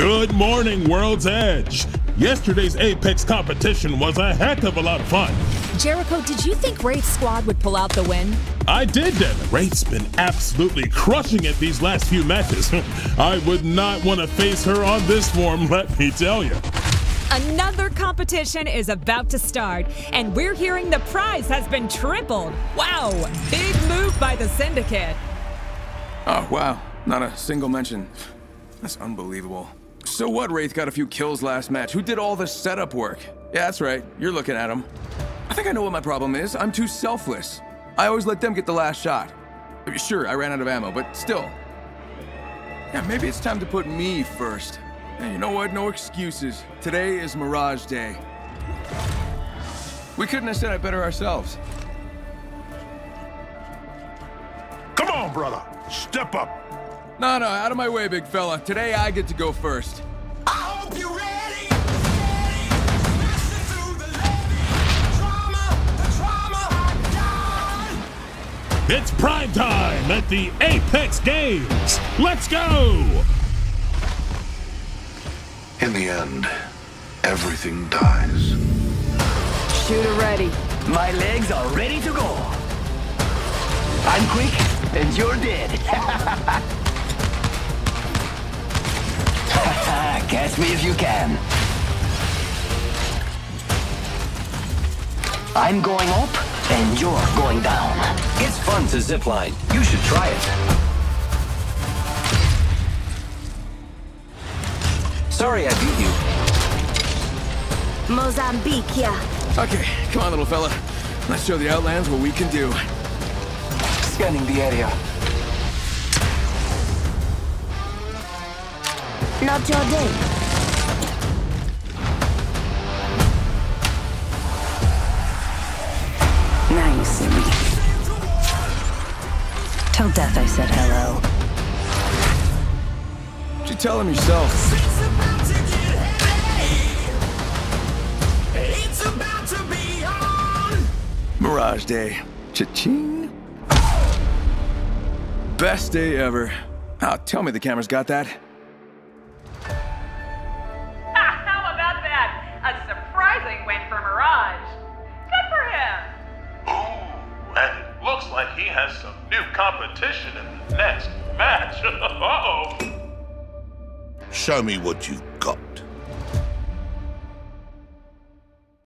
Good morning, World's Edge. Yesterday's Apex competition was a heck of a lot of fun. Jericho, did you think Wraith's squad would pull out the win? I did, Devin. Wraith's been absolutely crushing it these last few matches. I would not want to face her on this form, let me tell you. Another competition is about to start, and we're hearing the prize has been tripled. Wow, big move by the Syndicate. Oh, wow. Not a single mention. That's unbelievable. So what, Wraith got a few kills last match? Who did all the setup work? Yeah, that's right. You're looking at him. I think I know what my problem is. I'm too selfless. I always let them get the last shot. Sure, I ran out of ammo, but still. Yeah, maybe it's time to put me first. And you know what? No excuses. Today is Mirage Day. We couldn't have said it better ourselves. Come on, brother. Step up. No, no, out of my way, big fella. Today I get to go first. It's prime time at the Apex Games. Let's go! In the end, everything dies. Shooter ready. My legs are ready to go. I'm quick, and you're dead. Catch me if you can. I'm going up, and you're going down. It's fun to zipline. You should try it. Sorry I beat you. Mozambique, yeah. Okay, come on, little fella. Let's show the Outlands what we can do. Scanning the area. Not your day. Nice. Tell Death I said hello. You tell him yourself. Mirage Day. Cha-ching. Best day ever. Oh, tell me the camera's got that. Looks like he has some new competition in the next match. Uh-oh. Show me what you've got.